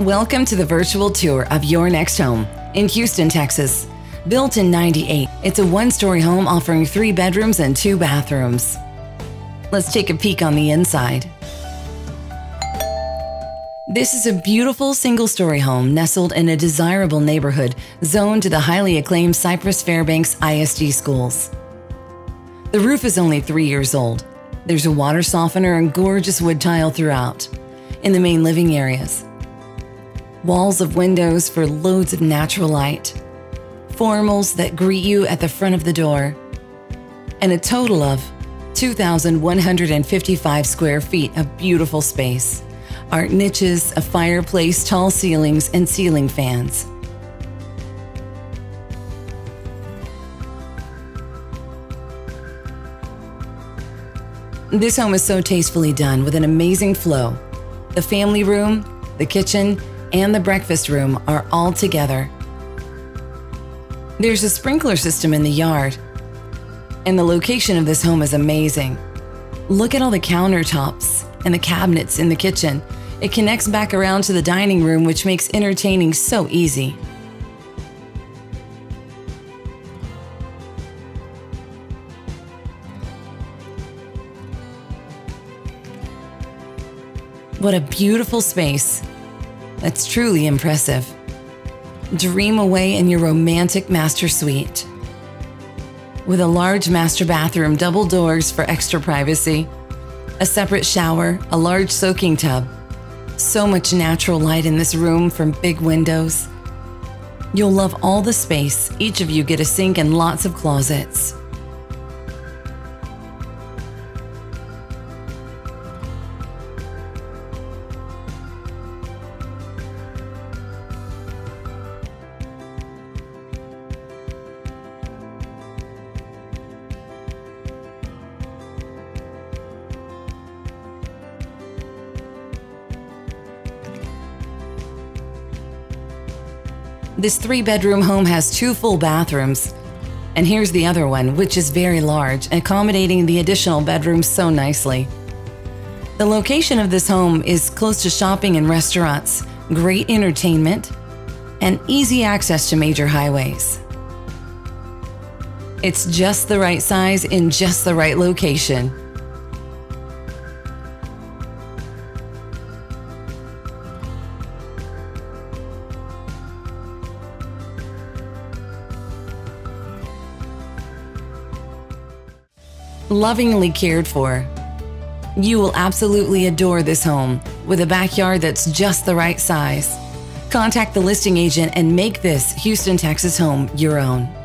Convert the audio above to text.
Welcome to the virtual tour of your next home in Houston, Texas. Built in 98, it's a one story home offering three bedrooms and two bathrooms. Let's take a peek on the inside. This is a beautiful single story home nestled in a desirable neighborhood zoned to the highly acclaimed Cypress Fairbanks ISD schools. The roof is only three years old. There's a water softener and gorgeous wood tile throughout in the main living areas walls of windows for loads of natural light, formals that greet you at the front of the door, and a total of 2,155 square feet of beautiful space, art niches, a fireplace, tall ceilings, and ceiling fans. This home is so tastefully done with an amazing flow. The family room, the kitchen, and the breakfast room are all together. There's a sprinkler system in the yard, and the location of this home is amazing. Look at all the countertops and the cabinets in the kitchen. It connects back around to the dining room, which makes entertaining so easy. What a beautiful space. That's truly impressive. Dream away in your romantic master suite. With a large master bathroom, double doors for extra privacy, a separate shower, a large soaking tub. So much natural light in this room from big windows. You'll love all the space. Each of you get a sink and lots of closets. This three bedroom home has two full bathrooms. And here's the other one, which is very large, accommodating the additional bedrooms so nicely. The location of this home is close to shopping and restaurants, great entertainment, and easy access to major highways. It's just the right size in just the right location. Lovingly cared for. You will absolutely adore this home with a backyard that's just the right size. Contact the listing agent and make this Houston, Texas home your own.